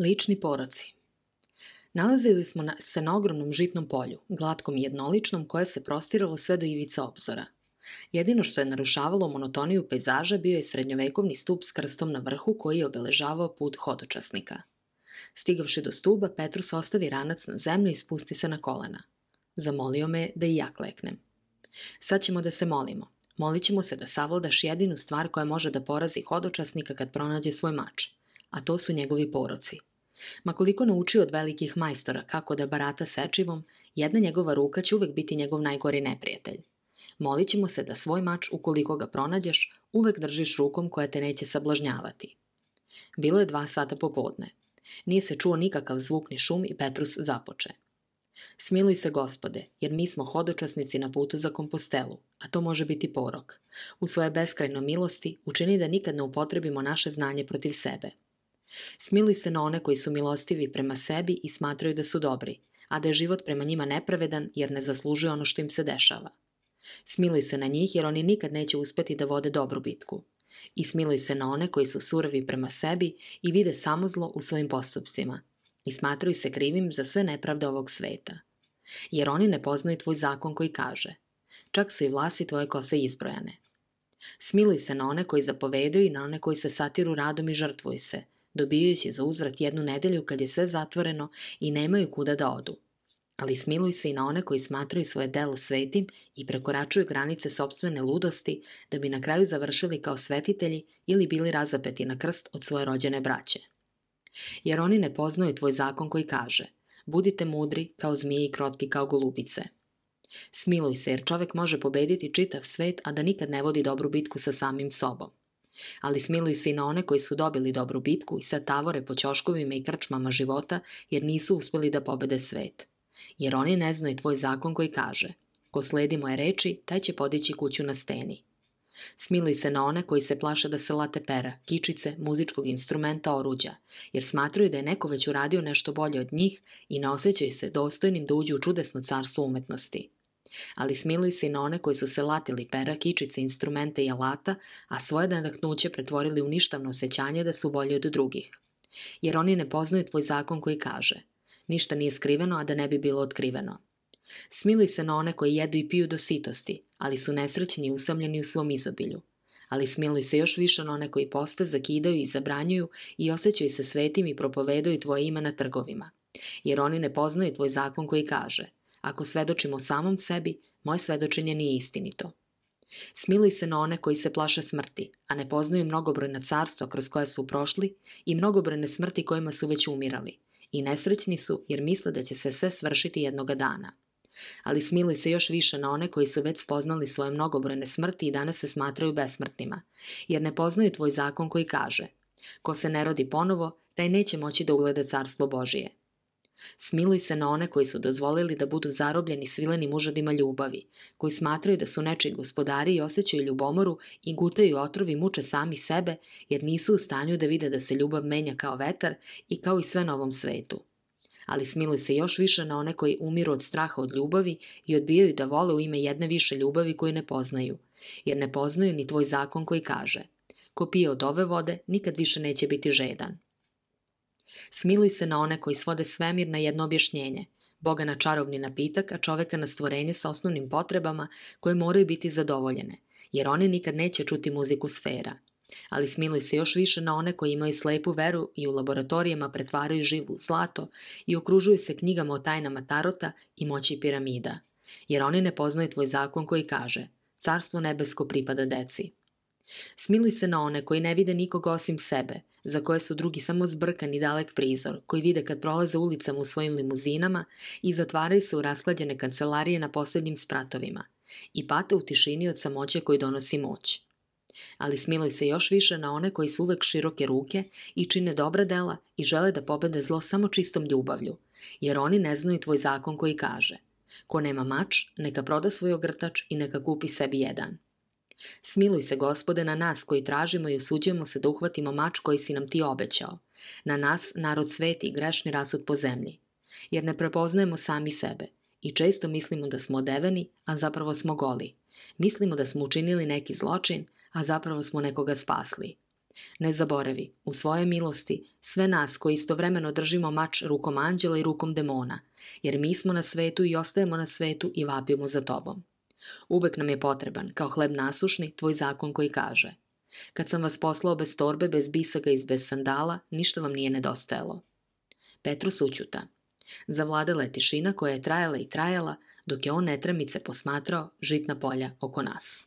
Lični poroci Nalazili smo na, se na ogromnom žitnom polju, glatkom i jednoličnom, koje se prostiralo sve do ivica obzora. Jedino što je narušavalo monotoniju pejzaža bio je srednjovekovni stup s krstom na vrhu koji je obeležavao put hodočasnika. Stigavši do stuba, Petrus ostavi ranac na zemlju i spusti se na kolena. Zamolio me da i ja kleknem. Sad ćemo da se molimo. Molit ćemo se da savladaš jedinu stvar koja može da porazi hodočasnika kad pronađe svoj mač, a to su njegovi poroci – Makoliko nauči od velikih majstora kako da barata sečivom, jedna njegova ruka će uvek biti njegov najgori neprijatelj. Molit ćemo se da svoj mač, ukoliko ga pronađeš, uvek držiš rukom koja te neće sablažnjavati. Bilo je dva sata popodne. Nije se čuo nikakav zvuk ni šum i Petrus započe. Smiluj se, gospode, jer mi smo hodočasnici na putu za kompostelu, a to može biti porok. U svoje beskrajno milosti učini da nikad ne upotrebimo naše znanje protiv sebe – Smiluj se na one koji su milostivi prema sebi i smatraju da su dobri, a da je život prema njima nepravedan jer ne zaslužuje ono što im se dešava. Smiluj se na njih jer oni nikad neće uspeti da vode dobru bitku. I smiluj se na one koji su surovi prema sebi i vide samo zlo u svojim postupcima. I smatruj se krivim za sve nepravde ovog sveta. Jer oni ne poznaju tvoj zakon koji kaže Čak su i vlasi tvoje kose izbrojane. Smiluj se na one koji zapovedaju i na one koji se satiru radom i žrtvuj se – dobijajući za uzvrat jednu nedelju kad je sve zatvoreno i nemaju kuda da odu. Ali smiluj se i na one koji smatraju svoje delo svetim i prekoračuju granice sobstvene ludosti da bi na kraju završili kao svetitelji ili bili razapeti na krst od svoje rođene braće. Jer oni ne poznaju tvoj zakon koji kaže Budite mudri kao zmije i krotki kao golubice. Smiluj se jer čovek može pobediti čitav svet, a da nikad ne vodi dobru bitku sa samim sobom ali smiluj se i na one koji su dobili dobru bitku i sad tavore po ćoškovima i krčmama života jer nisu uspeli da pobede svet. Jer oni ne znaju tvoj zakon koji kaže ko sledi moje reči, taj će podići kuću na steni. Smiluj se na one koji se plaše da se late pera, kičice, muzičkog instrumenta, oruđa, jer smatruju da je neko već uradio nešto bolje od njih i ne osjećaju se dostojnim da uđu u čudesno carstvo umetnosti ali smiluj se i na one koji su se latili pera, kičice, instrumente i alata, a svoje nadahnuće pretvorili u ništavno osjećanje da su bolji od drugih. Jer oni ne poznaju tvoj zakon koji kaže ništa nije skriveno, a da ne bi bilo otkriveno. Smiluj se na one koji jedu i piju do sitosti, ali su nesrećni i usamljeni u svom izobilju. Ali smiluj se još više na one koji poste, zakidaju i zabranjuju i osjećaju se svetim i propovedaju tvoje ime na trgovima. Jer oni ne poznaju tvoj zakon koji kaže – Ako svedočimo samom sebi, moje svedočenje nije istinito. Smiluj se na one koji se plaše smrti, a ne poznaju mnogobrojna carstva kroz koja su prošli i mnogobrojne smrti kojima su već umirali. I nesrećni su jer misle da će se sve svršiti jednoga dana. Ali smiluj se još više na one koji su već spoznali svoje mnogobrojne smrti i danas se smatraju besmrtnima, jer ne poznaju tvoj zakon koji kaže Ko se ne rodi ponovo, taj neće moći da ugleda carstvo Božije. Smiluj se na one koji su dozvolili da budu zarobljeni svilenim užadima ljubavi, koji smatraju da su nečiji gospodari i osjećaju ljubomoru i gutaju otrovi muče sami sebe jer nisu u stanju da vide da se ljubav menja kao vetar i kao i sve na ovom svetu. Ali smiluj se još više na one koji umiru od straha od ljubavi i odbijaju da vole u ime jedne više ljubavi koju ne poznaju, jer ne poznaju ni tvoj zakon koji kaže ko pije od ove vode nikad više neće biti žedan. Smiluj se na one koji svode svemir na jedno objašnjenje, Boga na čarovni napitak, a čoveka na stvorenje sa osnovnim potrebama koje moraju biti zadovoljene, jer oni nikad neće čuti muziku sfera. Ali smiluj se još više na one koji imaju slepu veru i u laboratorijama pretvaraju živu zlato i okružuju se knjigama o tajnama tarota i moći piramida. Jer oni ne poznaju tvoj zakon koji kaže Carstvo nebesko pripada deci. Smiluj se na one koji ne vide nikoga osim sebe, za koje su drugi samo zbrkan i dalek prizor, koji vide kad prolaze ulicama u svojim limuzinama i zatvaraju se u rasklađene kancelarije na posljednjim spratovima i pate u tišini od samoće koji donosi moć. Ali smiluj se još više na one koji su uvek široke ruke i čine dobra dela i žele da pobede zlo samo čistom ljubavlju, jer oni ne znaju tvoj zakon koji kaže Ko nema mač, neka proda svoj ogrtač i neka kupi sebi jedan. Smiluj se, gospode, na nas koji tražimo i osuđujemo se da uhvatimo mač koji si nam ti obećao. Na nas, narod sveti i grešni rasud po zemlji. Jer ne prepoznajemo sami sebe i često mislimo da smo odeveni, a zapravo smo goli. Mislimo da smo učinili neki zločin, a zapravo smo nekoga spasli. Ne zaboravi, u svojoj milosti, sve nas koji istovremeno držimo mač rukom anđela i rukom demona, jer mi smo na svetu i ostajemo na svetu i vapimo za tobom. Uvek nam je potreban, kao hleb nasušni, tvoj zakon koji kaže Kad sam vas poslao bez torbe, bez bisaka i bez sandala, ništa vam nije nedostajalo. Petrus učuta. Zavladala je tišina koja je trajala i trajala, dok je on netremice posmatrao žitna polja oko nas.